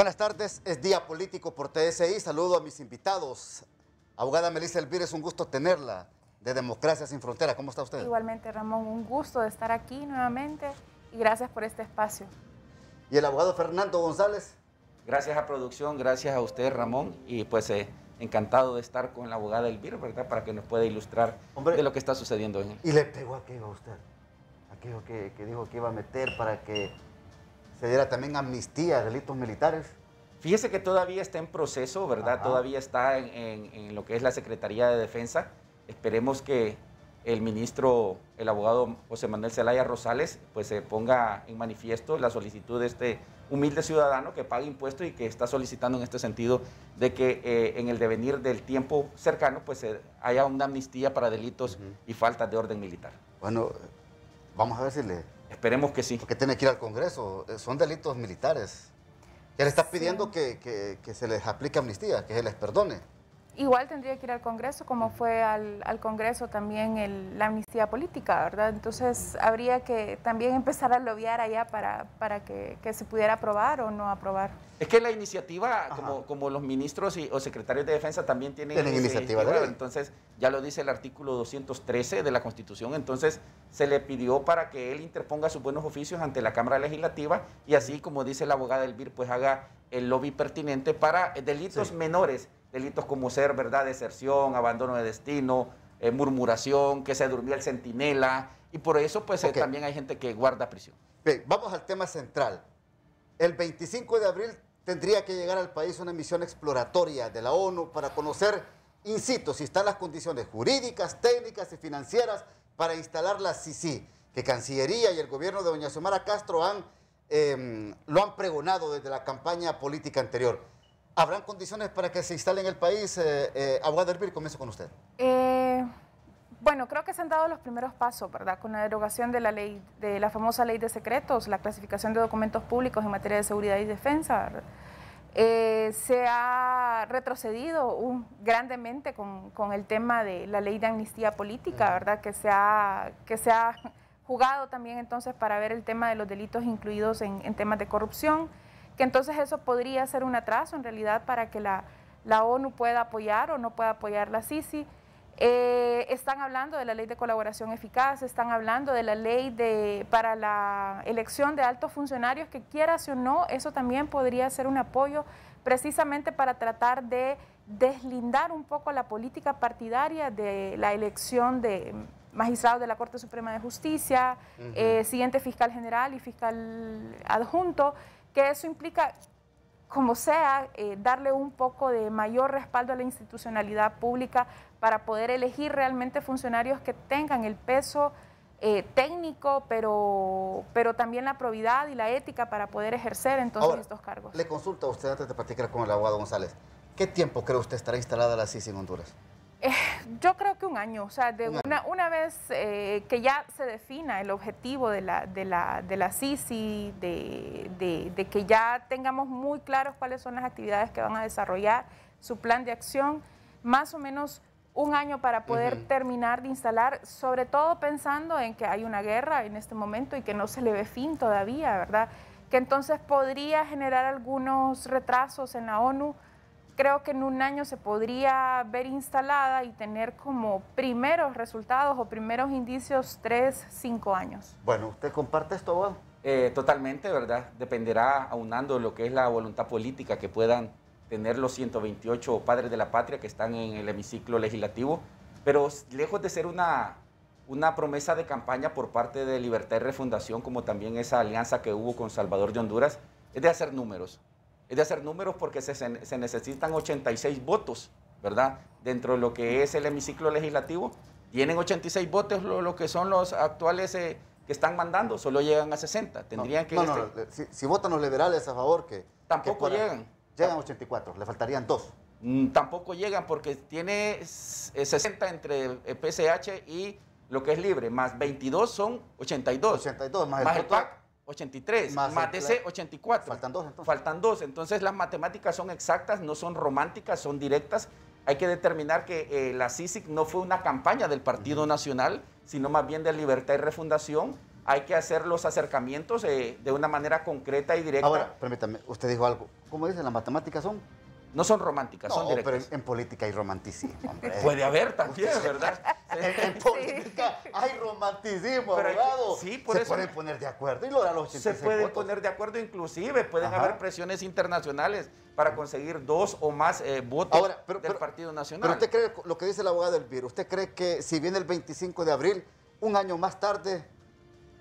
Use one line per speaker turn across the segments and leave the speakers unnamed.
Buenas tardes, es Día Político por TSI. Saludo a mis invitados. Abogada Melissa Elvira, es un gusto tenerla de Democracia Sin Frontera. ¿Cómo está usted?
Igualmente, Ramón, un gusto de estar aquí nuevamente y gracias por este espacio.
¿Y el abogado Fernando González?
Gracias a producción, gracias a usted, Ramón, y pues eh, encantado de estar con la abogada Elvira, ¿verdad? Para que nos pueda ilustrar
Hombre,
de lo que está sucediendo en él.
¿Y le pegó aquello a usted? Aquello que, que dijo que iba a meter para que se diera también amnistía a delitos militares.
Fíjese que todavía está en proceso, ¿verdad?
Ajá.
Todavía está en, en- en lo que es la Secretaría de Defensa. Esperemos que el ministro, el abogado José Manuel Zelaya Rosales, pues se ponga en manifiesto la solicitud de este humilde ciudadano que paga impuestos y que está solicitando en este sentido de que eh, en el devenir del tiempo cercano pues eh, haya una amnistía para delitos
Ujú.
y faltas de orden militar.
Bueno, vamos a ver si le...
Esperemos que sí.
Porque tiene que ir al Congreso. eh, Son delitos militares. Le está pidiendo que, que- que se les aplique amnistía, que se les perdone.
Igual tendría que ir al Congreso, como fue al, al Congreso también el- la amnistía política, ¿verdad? Entonces habría que también empezar a lobbiar allá para, para que, que se pudiera aprobar o no aprobar.
Es que la iniciativa,
Ajá.
como, como los ministros y, o secretarios de defensa también tienen,
Tienen iniciativa de
entonces ya lo dice el artículo 213 de la Constitución, entonces se le pidió para que él interponga sus buenos oficios ante la Cámara Legislativa y así, como dice la abogada Elvir, pues haga el lobby pertinente para delitos
Sí.
menores, delitos como ser, ¿verdad?, deserción, abandono de destino, eh, murmuración, que se durmió el centinela, y por eso pues eh, también hay gente que guarda prisión.
Bien, vamos al tema central. El 25 de abril tendría que llegar al país una misión exploratoria de la ONU para conocer, in situ, si están las condiciones jurídicas, técnicas y financieras para instalar la CICI, que Cancillería y el gobierno de doña Xiomara Castro han, em, lo han pregonado desde la campaña política anterior. ¿Habrán condiciones para que se instale en el país? Eh, eh, abogado Elvir, comienzo con usted.
Eh, bueno, creo que se han dado los primeros pasos, ¿verdad? Con la derogación de la ley, de la famosa ley de secretos, la clasificación de documentos públicos en materia de seguridad y defensa. Eh, se ha retrocedido un- grandemente con, con el tema de la ley de amnistía política, ¿verdad? Que se ha, que se ha jugado también entonces para ver el tema de los delitos incluidos en, en temas de corrupción, que entonces eso podría ser un atraso en realidad para que la, la ONU pueda apoyar o no pueda apoyar la CICI. Eh, están hablando de la ley de colaboración eficaz, están hablando de la ley de, para la elección de altos funcionarios, que quieras o no, eso también podría ser un apoyo precisamente para tratar de deslindar un poco la política partidaria de la elección de magistrados de la Corte Suprema de Justicia, eh, siguiente fiscal general y fiscal adjunto, que eso implica como sea, eh, darle un poco de mayor respaldo a la institucionalidad pública para poder elegir realmente funcionarios que tengan el peso eh, técnico, pero, pero también la probidad y la ética para poder ejercer entonces
Ahora,
estos cargos.
Le consulto a usted antes de platicar con el abogado González. ¿Qué tiempo cree usted estará instalada la CICI en Honduras?
Yo creo que un año, o sea, de una, una vez eh, que ya se defina el objetivo de la, de la, de la CICI, de, de- de que ya tengamos muy claros cuáles son las actividades que van a desarrollar, su plan de acción, más o menos un año para poder
Ujú.
terminar de instalar, sobre todo pensando en que hay una guerra en este momento y que no se le ve fin todavía, ¿verdad? Que entonces podría generar algunos retrasos en la ONU creo que en un año se podría ver instalada y tener como primeros resultados o primeros indicios tres, cinco años.
Bueno, ¿usted comparte esto, abogado?
Eh, totalmente, ¿verdad? Dependerá aunando lo que es la voluntad política que puedan tener los 128 padres de la patria que están en el hemiciclo legislativo, pero lejos de ser una, una promesa de campaña por parte de Libertad y Refundación, como también esa alianza que hubo con Salvador de Honduras, es de hacer números. Es de hacer números porque se, necesitan 86 votos, ¿verdad? Dentro de lo que es el hemiciclo legislativo. Tienen 86 votos lo, lo que son los actuales eh, que están mandando, solo llegan a 60. Tendrían
no,
que...
No,
este-
no, si, si votan los liberales a favor, que...
Tampoco
que para-
llegan.
Llegan 84, le faltarían dos.
Mm, tampoco llegan porque tiene s- eh, 60 entre PSH y lo que es libre, más 22 son 82.
82 más el
más el
total.
PAC, 83.
Más
Más, DC,
pla-
84.
Faltan dos, entonces.
Faltan dos. Entonces las matemáticas son exactas, no son románticas, son directas. Hay que determinar que eh, la CICIC no fue una campaña del Partido Nacional, sino más bien de Libertad y Refundación, hay que hacer los acercamientos eh, de una manera concreta y directa.
Ahora, permítame, usted dijo algo. ¿Cómo dice? ¿Las matemáticas son?
No son románticas, son directas.
pero en, política hay romanticismo, hombre.
Puede haber también, ¿verdad?
en, política hay romanticismo, abogado. Sí, por se pueden poner de acuerdo y lograr los
Se pueden poner de acuerdo inclusive, pueden haber presiones internacionales para conseguir dos o más eh, votos del Partido Nacional.
Pero usted cree lo que dice el abogado Elviro, ¿usted cree que si viene el 25 de abril, un año más tarde,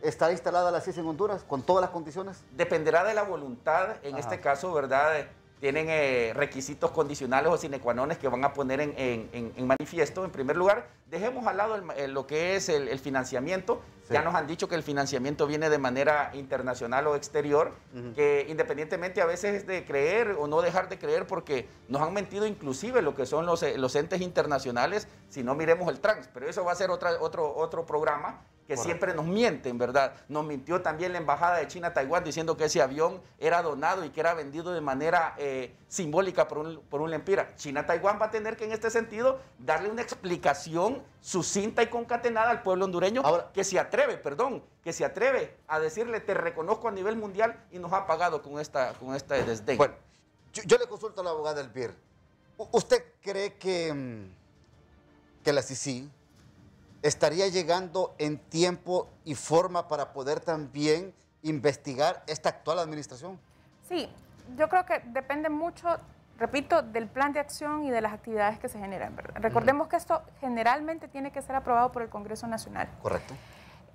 estará instalada la CIS en Honduras con todas las condiciones?
Dependerá de la voluntad, en este caso, ¿verdad? Tienen eh, requisitos condicionales o sine qua non que van a poner en, manifiesto. En primer lugar, dejemos al lado lo que es el, financiamiento. Ya nos han dicho que el financiamiento viene de manera internacional o exterior, que independientemente a veces de creer o no dejar de creer, porque nos han mentido inclusive lo que son los, eh, los entes internacionales, si no miremos el trans. Pero eso va a ser otra, otro, otro programa que siempre nos mienten, ¿verdad? Nos mintió también la Embajada de China a Taiwán diciendo que ese avión era donado y que era vendido de manera eh, simbólica por un, por un lempira. China-Taiwán va a tener que en este sentido darle una explicación sucinta y concatenada al pueblo hondureño que se atreve, perdón, que se atreve a decirle te reconozco a nivel mundial y nos ha pagado con esta, con esta desdén.
Bueno, yo, le consulto a la abogada del BIR. ¿Usted cree que, mm, que la CICI estaría llegando en tiempo y forma para poder también investigar esta actual administración?
Sí, yo creo que depende mucho, repito, del plan de acción y de las actividades que se generan. Recordemos que esto generalmente tiene que ser aprobado por el Congreso Nacional.
Correcto.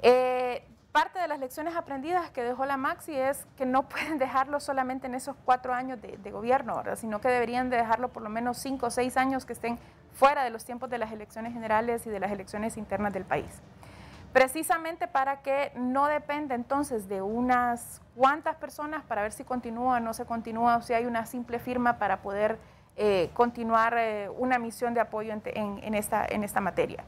Eh, parte de las lecciones aprendidas que dejó la Maxi es que no pueden dejarlo solamente en esos cuatro años de, gobierno, sino que deberían de dejarlo por lo menos cinco o seis años que estén fuera de los tiempos de las elecciones generales y de las elecciones internas del país. Precisamente para que no dependa entonces de unas cuantas personas para ver si continúa o no se continúa o si hay una simple firma para poder eh, continuar eh, una misión de apoyo en, esta, en esta materia.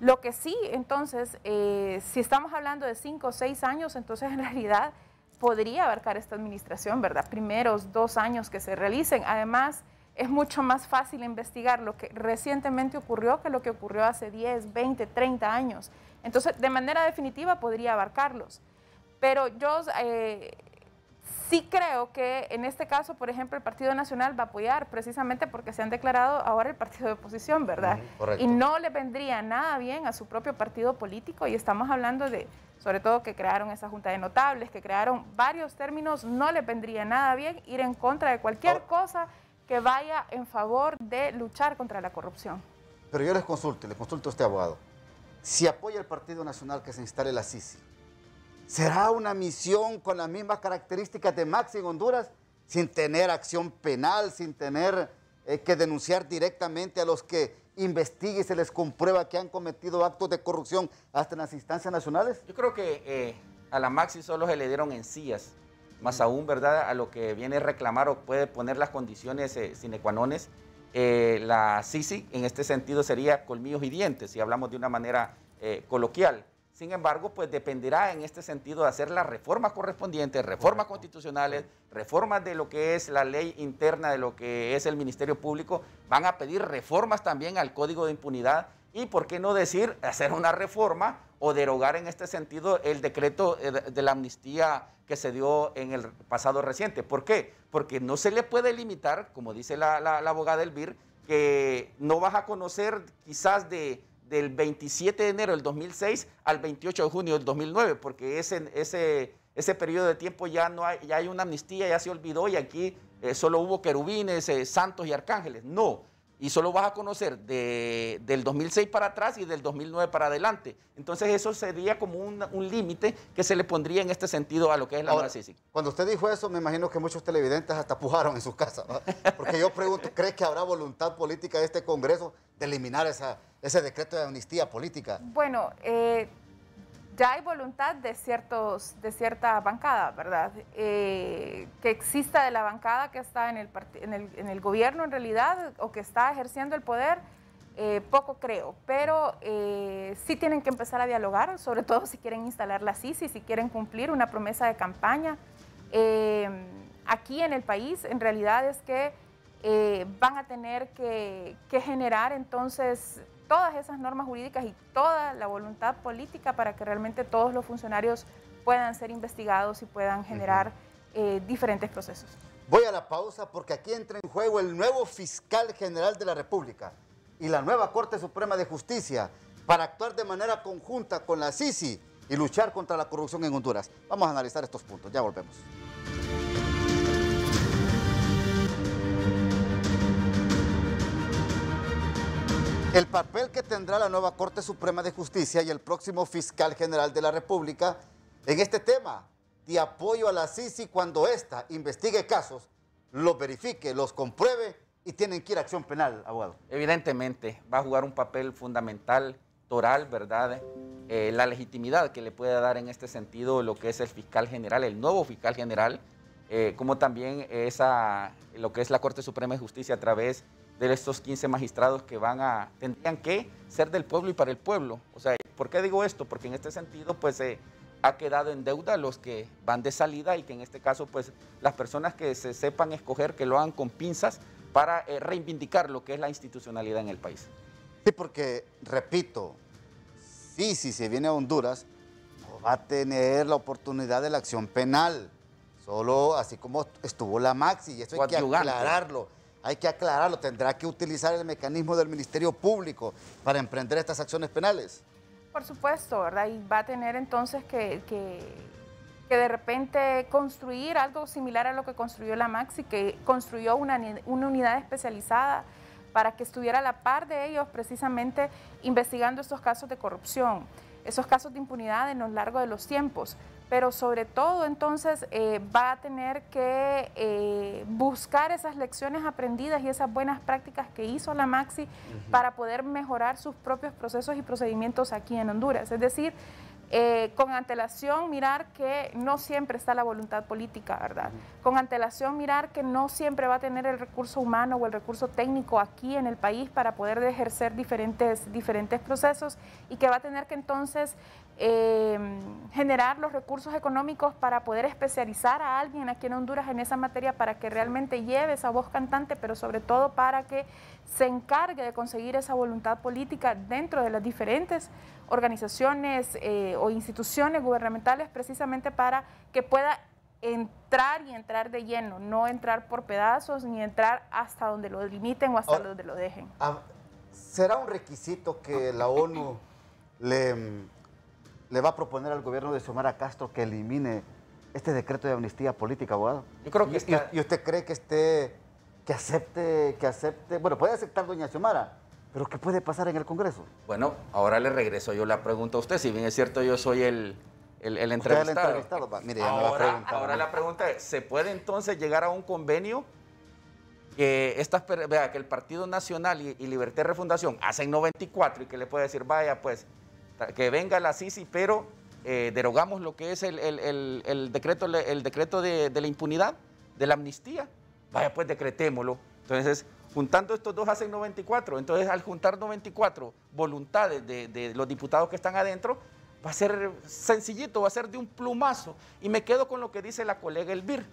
Lo que sí, entonces, eh, si estamos hablando de cinco o seis años, entonces en realidad podría abarcar esta administración, ¿verdad? Primeros dos años que se realicen. Además, es mucho más fácil investigar lo que recientemente ocurrió que lo que ocurrió hace 10, 20, 30 años. Entonces, de manera definitiva podría abarcarlos. Pero yo eh, sí creo que en este caso, por ejemplo, el Partido Nacional va a apoyar precisamente porque se han declarado ahora el partido de oposición, ¿verdad? y no le vendría nada bien a su propio partido político y estamos hablando de, sobre todo que crearon esa junta de notables, que crearon varios términos, no le vendría nada bien ir en contra de cualquier cosa que vaya en favor de luchar contra la corrupción.
Pero yo les consulto, les consulto a este abogado. Si apoya el Partido Nacional que se instale la CICI, ¿será una misión con las mismas características de Maxi en Honduras, sin tener acción penal, sin tener eh, que denunciar directamente a los que investigue y se les comprueba que han cometido actos de corrupción hasta en las instancias nacionales?
Yo creo que eh, a la Maxi solo se le dieron encías más aún, ¿verdad? A lo que viene a reclamar o puede poner las condiciones eh, sine qua nones. Eh, la CICI en este sentido sería colmillos y dientes, si hablamos de una manera eh, coloquial. Sin embargo, pues dependerá en este sentido de hacer las reformas correspondientes, reformas constitucionales, reformas de lo que es la ley interna de lo que es el Ministerio Público. Van a pedir reformas también al Código de Impunidad y, ¿por qué no decir, hacer una reforma o derogar en este sentido el decreto eh, de la amnistía que se dio en el pasado reciente. ¿Por qué? Porque no se le puede limitar, como dice la, abogada Elvir, que no vas a conocer quizás de, del 27 de enero del 2006 al 28 de junio del 2009, porque ese, ese, ese periodo de tiempo ya, no hay, ya hay una amnistía, ya se olvidó y aquí eh, solo hubo querubines, eh, santos y arcángeles. No, y solo vas a conocer de, del 2006 para atrás y del 2009 para adelante. Entonces eso sería como un, límite que se le pondría en este sentido a lo que es la nueva
Cuando usted dijo eso, me imagino que muchos televidentes hasta pujaron en sus casas. Porque yo pregunto, ¿cree que habrá voluntad política de este Congreso de eliminar esa, ese decreto de amnistía política?
Bueno, eh, ya hay voluntad de, ciertos, de cierta bancada, ¿verdad? Eh, que exista de la bancada que está en el, gobierno en realidad o que está ejerciendo el poder, eh, poco creo, pero eh, sí tienen que empezar a dialogar, sobre todo si quieren instalar la CICI, si quieren cumplir una promesa de campaña. aquí en el país, en realidad es que van a tener que generar entonces todas esas normas jurídicas y toda la voluntad política para que realmente todos los funcionarios puedan ser investigados y puedan generar eh, diferentes procesos.
Voy a la pausa porque aquí entra en juego el nuevo fiscal general de la República y la nueva Corte Suprema de Justicia para actuar de manera conjunta con la CICI y luchar contra la corrupción en Honduras. Vamos a analizar estos puntos, ya volvemos. El papel que tendrá la nueva Corte Suprema de Justicia y el próximo fiscal general de la República en este tema de apoyo a la CICI cuando ésta investigue casos, los verifique, los compruebe y tienen que ir a acción penal, abogado.
Evidentemente, va a jugar un papel fundamental, toral, ¿verdad? Eh, la legitimidad que le puede dar en este sentido lo que es el fiscal general, el nuevo fiscal general, eh, como también esa, lo que es la Corte Suprema de Justicia a través de estos 15 magistrados que van a, tendrían que ser del pueblo y para el pueblo. O sea, ¿por qué digo esto? Porque en este sentido, pues, eh, ha quedado en deuda los que van de salida y que en este caso, pues, las personas que se sepan escoger, que lo hagan con pinzas para eh, reivindicar lo que es la institucionalidad en el país.
Sí, porque, repito, sí, si se viene a Honduras, no va a tener la oportunidad de la acción penal, solo así como estuvo la Maxi, y eso hay que aclararlo. Hay que aclararlo, tendrá que utilizar el mecanismo del Ministerio Público para emprender estas acciones penales.
Por supuesto, ¿verdad? Y va a tener entonces que, que, de repente construir algo similar a lo que construyó la Maxi, que construyó una, una unidad especializada para que estuviera a la par de ellos precisamente investigando estos casos de corrupción, esos casos de impunidad en lo largo de los tiempos pero sobre todo entonces eh, va a tener que eh, buscar esas lecciones aprendidas y esas buenas prácticas que hizo la Maxi para poder mejorar sus propios procesos y procedimientos aquí en Honduras. Es decir, eh, con antelación mirar que no siempre está la voluntad política, ¿verdad? Con antelación mirar que no siempre va a tener el recurso humano o el recurso técnico aquí en el país para poder ejercer diferentes, diferentes procesos y que va a tener que entonces eh, generar los recursos económicos para poder especializar a alguien aquí en Honduras en esa materia para que realmente lleve esa voz cantante, pero sobre todo para que se encargue de conseguir esa voluntad política dentro de las diferentes organizaciones eh, o instituciones gubernamentales precisamente para que pueda entrar y entrar de lleno, no entrar por pedazos ni entrar hasta donde lo limiten o hasta donde lo dejen.
¿Será un requisito que la ONU le, le va a proponer al gobierno de Xiomara Castro que elimine este decreto de amnistía política, abogado?
Yo creo que
¿Y, ¿Y usted cree que esté, que acepte, que acepte, bueno, puede aceptar doña Xiomara, pero ¿qué puede pasar en el Congreso?
Bueno, ahora le regreso yo la pregunta a usted. Si bien es cierto, yo soy el, el, entrevistado. Mire, ahora, ahora la pregunta es, ¿se puede entonces llegar a un convenio que, estas, vea, que el Partido Nacional y, Libertad y Refundación hacen 94 y que le puede decir, vaya, pues, que venga la CICI, pero eh, derogamos lo que es el, decreto, el decreto de, de la impunidad, de la amnistía? Vaya, pues decretémoslo. Entonces, Juntando estos dos hacen 94. Entonces, al juntar 94 voluntades de, los diputados que están adentro, va a ser sencillito, va a ser de un plumazo. Y me quedo con lo que dice la colega Elvir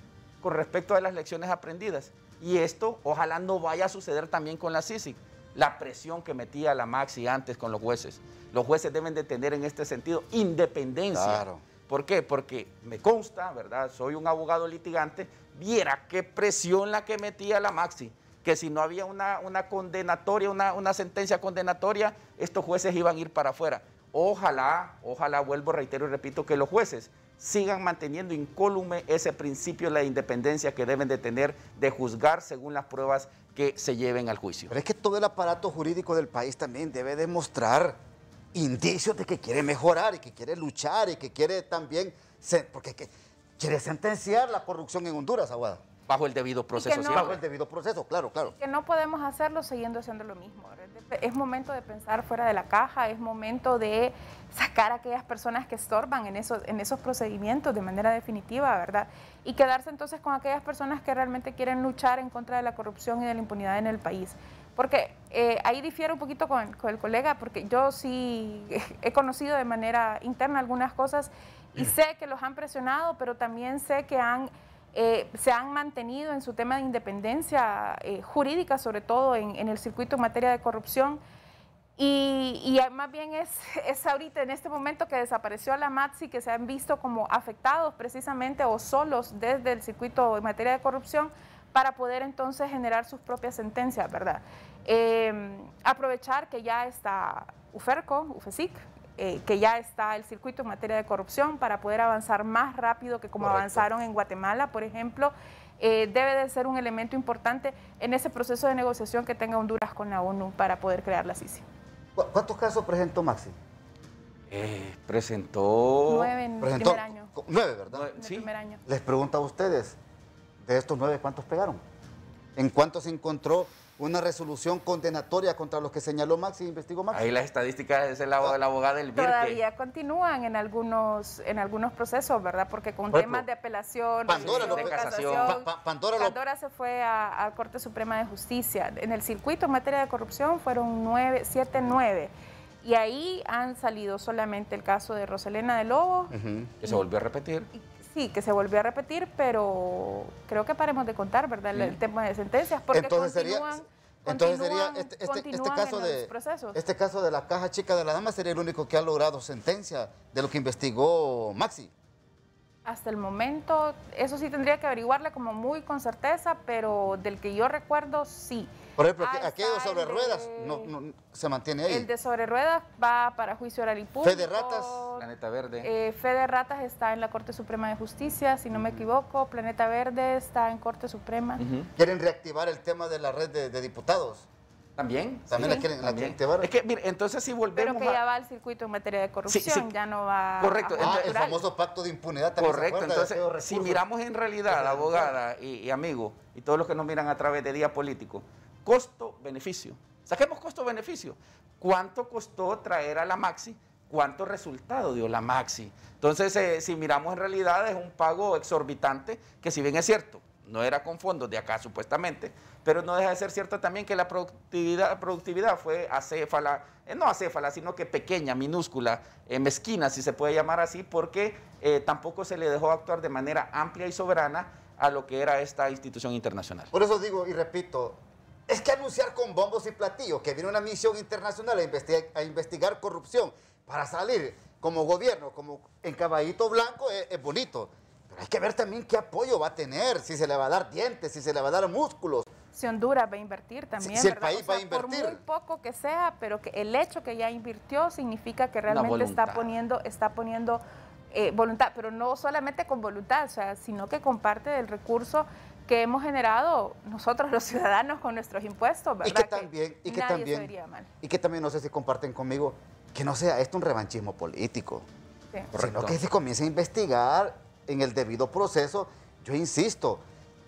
con respecto a las lecciones aprendidas. Y esto ojalá no vaya a suceder también con la CICIC. La presión que metía la Maxi antes con los jueces. Los jueces deben de tener en este sentido independencia. Claro. ¿Por qué? Porque me consta, ¿verdad? Soy un abogado litigante. Viera qué presión la que metía la Maxi que si no había una, una condenatoria, una, una, sentencia condenatoria, estos jueces iban a ir para afuera. Ojalá, ojalá, vuelvo, reitero y repito, que los jueces sigan manteniendo incólume ese principio de la independencia que deben de tener de juzgar según las pruebas que se lleven al juicio.
Pero es que todo el aparato jurídico del país también debe demostrar indicios de que quiere mejorar y que quiere luchar y que quiere también, porque quiere sentenciar la corrupción en Honduras, Aguada.
Bajo el debido proceso.
bajo el debido proceso, claro, claro.
Que no podemos hacerlo siguiendo haciendo lo mismo. Es momento de pensar fuera de la caja, es momento de sacar a aquellas personas que estorban en esos, en esos procedimientos de manera definitiva, ¿verdad? Y quedarse entonces con aquellas personas que realmente quieren luchar en contra de la corrupción y de la impunidad en el país. Porque eh, ahí difiero un poquito con, con el colega, porque yo sí he conocido de manera interna algunas cosas y sé que los han presionado, pero también sé que han eh, se han mantenido en su tema de independencia eh, jurídica, sobre todo en, el circuito en materia de corrupción. Y, más bien es, es ahorita, en este momento que desapareció la MATSI, que se han visto como afectados precisamente o solos desde el circuito en materia de corrupción para poder entonces generar sus propias sentencias, ¿verdad? Em, aprovechar que ya está UFERCO, UFESIC, eh, que ya está el circuito en materia de corrupción para poder avanzar más rápido que como avanzaron en Guatemala, por ejemplo, eh, debe de ser un elemento importante en ese proceso de negociación que tenga Honduras con la ONU para poder crear la CICI.
¿Cuántos casos presentó Maxi?
Eh, presentó...
Nueve en el primer año.
Nueve, ¿verdad?
sí. primer año.
Les pregunto a ustedes, de estos nueve, ¿cuántos pegaron? ¿En cuántos se encontró una resolución condenatoria contra los que señaló Maxi, investigó Maxi.
Ahí las estadísticas es el, abogado del BIRTE.
Todavía continúan en algunos, en algunos procesos, ¿verdad? Porque con temas de apelación,
Pandora,
de casación, Pandora, se fue a, Corte Suprema de Justicia. En el circuito en materia de corrupción fueron nueve, siete, nueve. Y ahí han salido solamente el caso de Roselena de Lobo.
Que se volvió a repetir.
Sí, que se volvió a repetir, pero creo que paremos de contar, ¿verdad? El, tema de sentencias, porque entonces sería, entonces sería este, este, este caso de
este caso de la caja chica de la dama sería el único que ha logrado sentencia de lo que investigó Maxi.
Hasta el momento, eso sí tendría que averiguarle como muy con certeza, pero del que yo recuerdo, sí.
Por ejemplo, ah, aquello sobre ruedas no, se mantiene ahí.
El de sobre ruedas va para juicio oral y público.
Fede Ratas.
Planeta Verde.
Eh, Fede Ratas está en la Corte Suprema de Justicia, si no me equivoco. Planeta Verde está en Corte Suprema.
¿Quieren reactivar el tema de la red de diputados?
También.
También la quieren, activar.
Es que, mire, entonces si volvemos.
Pero que ya va al circuito en materia de corrupción, ya no va.
Correcto.
Ah, el famoso pacto de impunidad también.
Correcto. entonces, si miramos en realidad, abogada y, y amigo, y todos los que nos miran a través de Día Político, costo-beneficio. Saquemos costo-beneficio. ¿Cuánto costó traer a la Maxi? ¿Cuánto resultado dio la Maxi? Entonces, eh, si miramos en realidad, es un pago exorbitante, que si bien es cierto, no era con fondos de acá supuestamente, pero no deja de ser cierto también que la productividad, fue acéfala, eh, no acéfala, sino que pequeña, minúscula, eh, mezquina, si se puede llamar así, porque eh, tampoco se le dejó actuar de manera amplia y soberana a lo que era esta institución internacional.
Por eso digo y repito, es que anunciar con bombos y platillos que viene una misión internacional a investigar, corrupción para salir como gobierno, como en caballito blanco, es bonito. Pero hay que ver también qué apoyo va a tener, si se le va a dar dientes, si se le va a dar músculos,
si Honduras va a invertir también.
Si, el país va a invertir.
Por muy poco que sea, pero que el hecho que ya invirtió significa que realmente está poniendo, está poniendo eh, voluntad, pero no solamente con voluntad, o sea, sino que comparte del recurso que hemos generado nosotros los ciudadanos con nuestros impuestos, ¿verdad?
Y que también, y que también, y que también no sé si comparten conmigo, que no sea esto un revanchismo político, sí. sino que se comience a investigar en el debido proceso. Yo insisto,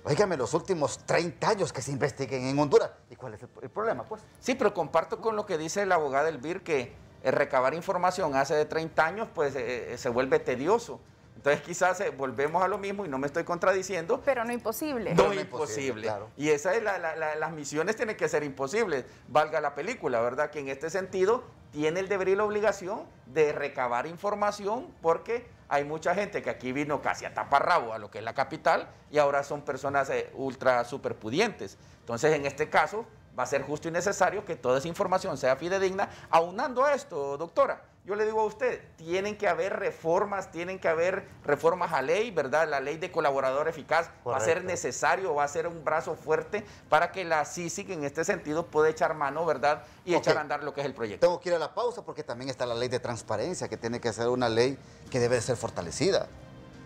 Óigame, los últimos 30 años que se investiguen en Honduras. ¿Y cuál es el, problema, pues?
Sí, pero comparto con lo que dice el abogado Elvir, que recabar información hace de 30 años, pues eh, eh, se vuelve tedioso. Entonces quizás eh, volvemos a lo mismo y no me estoy contradiciendo.
Pero no imposible.
No, imposible. Y esa es la, las misiones tienen que ser imposibles. Valga la película, ¿verdad? Que en este sentido tiene el deber y la obligación de recabar información porque hay mucha gente que aquí vino casi a taparrabo a lo que es la capital y ahora son personas eh, ultra super pudientes. Entonces, en este caso, va a ser justo y necesario que toda esa información sea fidedigna. Aunando a esto, doctora, yo le digo a usted, tienen que haber reformas, tienen que haber reformas a ley, ¿verdad? La ley de colaborador eficaz va a ser necesario, va a ser un brazo fuerte para que la CICIC en este sentido pueda echar mano, ¿verdad? Y echar a andar lo que es el proyecto.
Tengo que ir a la pausa porque también está la ley de transparencia, que tiene que ser una ley que debe ser fortalecida.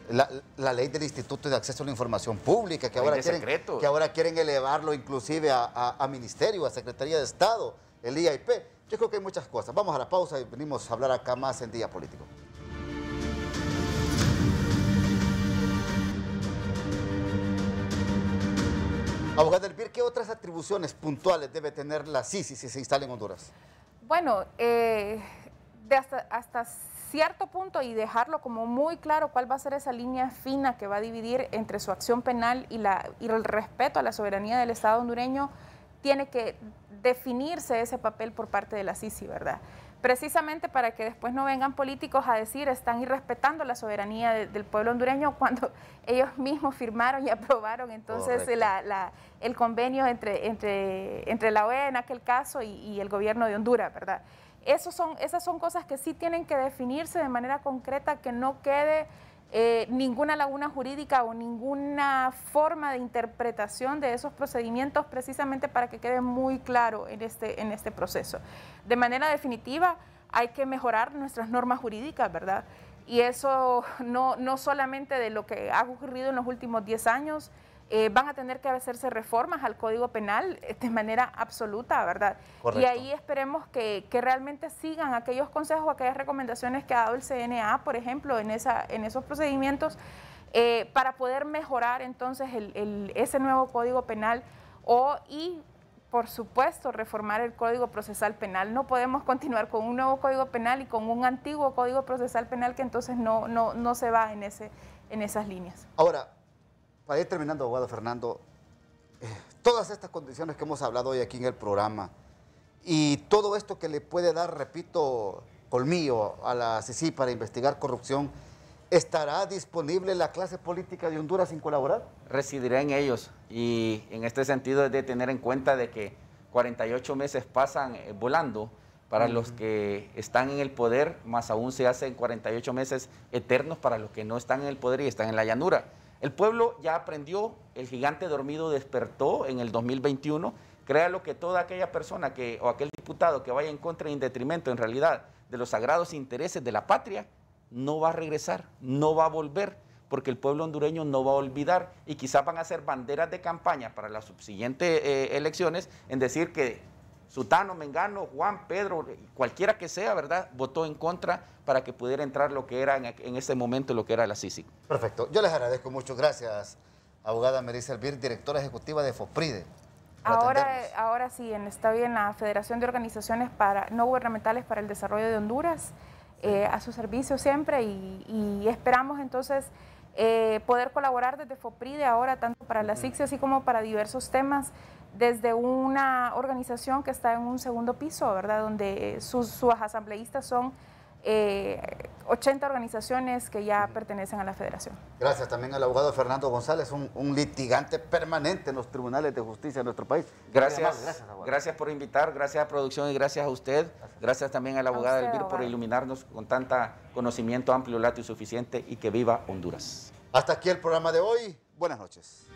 La, ley del Instituto de Acceso a la Información Pública, que, ahora quieren, que ahora quieren elevarlo inclusive a, a Ministerio, a Secretaría de Estado, el IAIP. Yo creo que hay muchas cosas. Vamos a la pausa y venimos a hablar acá más en Día Político. Abogado Elvir, ¿qué otras atribuciones puntuales debe tener la CICI si se instala en Honduras?
Bueno, eh, hasta, cierto punto y dejarlo como muy claro cuál va a ser esa línea fina que va a dividir entre su acción penal y el respeto a la soberanía del Estado hondureño, tiene que definirse ese papel por parte de la CICI, ¿verdad? precisamente para que después no vengan políticos a decir están irrespetando la soberanía del pueblo hondureño cuando ellos mismos firmaron y aprobaron entonces el convenio entre, entre, entre la OEA en aquel caso y, el gobierno de Honduras, ¿verdad? son, esas son cosas que sí tienen que definirse de manera concreta, que no quede eh, ninguna laguna jurídica o ninguna forma de interpretación de esos procedimientos precisamente para que quede muy claro en este, en este proceso. De manera definitiva, hay que mejorar nuestras normas jurídicas, ¿verdad? Y eso no, no solamente de lo que ha ocurrido en los últimos 10 años, eh, van a tener que hacerse reformas al Código Penal eh, de manera absoluta, ¿verdad? Y ahí esperemos que, realmente sigan aquellos consejos, aquellas recomendaciones que ha dado el CNA, por ejemplo, en, esa, en esos procedimientos, eh, para poder mejorar entonces ese nuevo Código Penal o y por supuesto, reformar el Código Procesal Penal. No podemos continuar con un nuevo Código Penal y con un antiguo Código Procesal Penal que entonces no, no, no se va en, ese, en esas líneas.
Ahora, para ir terminando, abogado Fernando, eh, todas estas condiciones que hemos hablado hoy aquí en el programa y todo esto que le puede dar, repito, colmillo a la CICI para investigar corrupción, ¿estará disponible la clase política de Honduras sin colaborar?
Residirá en ellos y en este sentido es de tener en cuenta de que 48 meses pasan eh, volando para los que están en el poder, más aún se hacen 48 meses eternos para los que no están en el poder y están en la llanura. El pueblo ya aprendió, el gigante dormido despertó en el 2021. Créalo que toda aquella persona que, o aquel diputado que vaya en contra y en detrimento en realidad de los sagrados intereses de la patria, no va a regresar, no va a volver, porque el pueblo hondureño no va a olvidar y quizás van a ser banderas de campaña para las subsiguientes eh, elecciones en decir que Sutano, Mengano, Juan, Pedro, cualquiera que sea, ¿verdad? Votó en contra para que pudiera entrar lo que era en, ese momento, lo que era la CICIC.
Perfecto. Yo les agradezco mucho. Gracias, abogada Merisa Elvir, directora ejecutiva de FOPRIDE.
Ahora, ahora sí, está bien la Federación de Organizaciones para, No Gubernamentales para el Desarrollo de Honduras, eh, a su servicio siempre y, esperamos entonces eh, poder colaborar desde FOPRIDE ahora, tanto para la CICSI así como para diversos temas desde una organización que está en un segundo piso, ¿verdad? Donde sus, asambleístas son 80 eh, organizaciones que ya pertenecen a la federación.
Gracias también al abogado Fernando González, un, litigante permanente en los tribunales de justicia de nuestro país.
Gracias, gracias, por invitar, gracias a producción y gracias a usted. Gracias, también a la abogada Elvira por iluminarnos con tanta conocimiento amplio, lato y suficiente y que viva Honduras.
Hasta aquí el programa de hoy. Buenas noches.